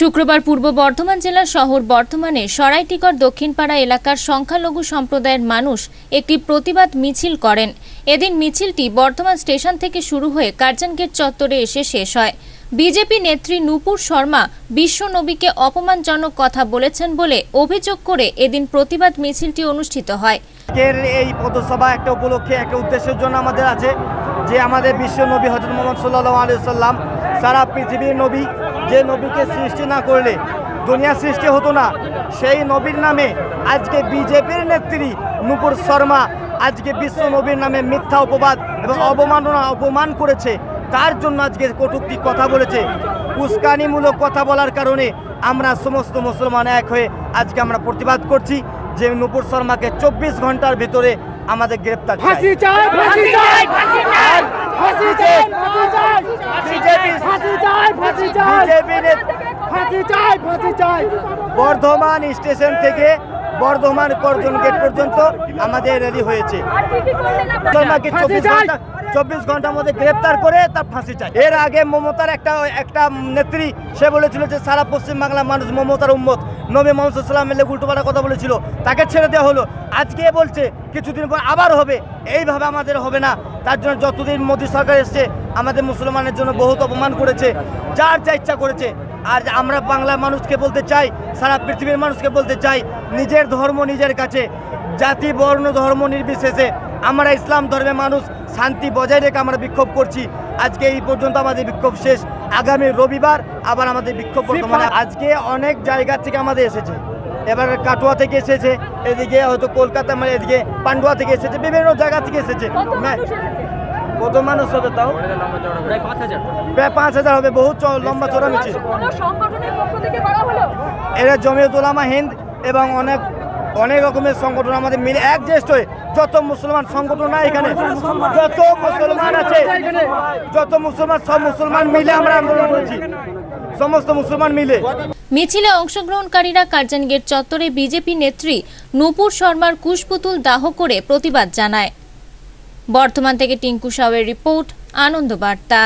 শুক্রবার পূর্ব বর্ধমান জেলার শহর বর্ধমানে সরাইটিকর দক্ষিণপাড়া এলাকার সংখ্যালঘু সম্প্রদায়ের মানুষ একটি প্রতিবাদ মিছিল করেন। এদিন মিছিলটি বর্ধমান স্টেশন থেকে শুরু হয়ে কার্জন গেট চত্বরে এসে শেষ হয়। বিজেপি নেত্রী নূপুর শর্মা বিশ্ব নবীকে অপমানজনক কথা বলেছেন বলে অভিযোগ করে এদিন প্রতিবাদ মিছিলটি অনুষ্ঠিত হয়। আজকের এই পদসভা একটা উপলক্ষে, একটা উদ্দেশ্যের জন্য আমাদের আছে যে আমাদের বিশ্ব নবী হজরত মোহাম্মদ সাল্লাহ আলিয়াল্লাম সারা পৃথিবীর নবী যে নবীকে সৃষ্টি না করলে দুনিয়া সৃষ্টি হতো না সেই নবীর নামে আজকে বিজেপির নেত্রী নূপুর শর্মা আজকে বিশ্ব নবীর নামে মিথ্যা অপবাদ এবং অবমাননা অপমান করেছে। তার জন্য আজকে কটুক্তি কথা বলেছে। উস্কানিমূলক কথা বলার কারণে আমরা সমস্ত মুসলমান এক হয়ে আজকে আমরা প্রতিবাদ করছি যে নূপুর শর্মাকে চব্বিশ ঘণ্টার ভিতরে আমাদের গ্রেপ্তার চাই। ফাঁসি চাই ফাঁসি চাই ফাঁসি চাই ফাঁসি চাই ফাঁসি চাই বিজেপি ফাঁসি চাই ফাঁসি চাই বিজেপি ফাঁসি চাই ফাঁসি চাই। বর্ধমান স্টেশন থেকে বর্ধমান করজন গেট পর্যন্ত আমাদের র্যালি হয়েছে। চব্বিশ ঘণ্টার মধ্যে গ্রেপ্তার করে তার ফাঁসি চাই। এর আগে মমতার একটা একটা নেত্রী সে বলেছিল যে সারা পশ্চিম বাংলার মানুষ মমতার উম্মত। নবী মোহাম্মদ সাল্লাম মিলে উল্টোপাল্টা কথা বলেছিল। তাকে ছেড়ে দেওয়া হলো। আজকে বলছে কিছুদিন পর আবার হবে। এইভাবে আমাদের হবে না। তার জন্য যতদিন মোদী সরকার এসছে আমাদের মুসলমানের জন্য বহুত অপমান করেছে যার যা ইচ্ছা করেছে। আর আমরা বাংলা মানুষকে বলতে চাই সারা পৃথিবীর মানুষকে বলতে চাই নিজের ধর্ম নিজের কাছে জাতি বর্ণ ধর্ম নির্বিশেষে আমরা ইসলাম ধর্মের মানুষ শান্তি বজায় রেখে আমরা বিক্ষোভ করছি। আজকে এই পর্যন্ত আমাদের বিক্ষোভ শেষ। আগামী রবিবার আবার আমাদের বিক্ষোভ বর্তমানে আজকে অনেক জায়গা থেকে আমাদের এসেছে। এবার কাটোয়া থেকে এসেছে এদিকে হয়তো কলকাতা মানে এদিকে পান্ডুয়া থেকে এসেছে বিভিন্ন জায়গা থেকে এসেছে। কত মানুষ হবে তাও? প্রায় পাঁচ হাজার। হবে বহু চ- লম্বা চড়া মিছিল। কোনো সংগঠনের পক্ষ থেকে করা হলো? এরা জমিয়ত উলামা হিন্দ এবং অনেক অনেক রকমের সংগঠন আমাদের মিলে একজেস্ট হয়ে যত মুসলমান সংগঠন না এখানে যত মুসলমান আছে যত মুসলমান সব মুসলমান মিলে আমরা আন্দোলন করেছি। সমস্ত মুসলমান মিলে। মিছিলে অংশগ্রহণকারীরা কার্জন গেট চত্বরে বিজেপি নেত্রী নূপুর শর্মার কুশপুতুল দাহ করে প্রতিবাদ জানায়। বর্ধমান থেকে টিঙ্কু সাউয়ের রিপোর্ট আনন্দ বার্তা।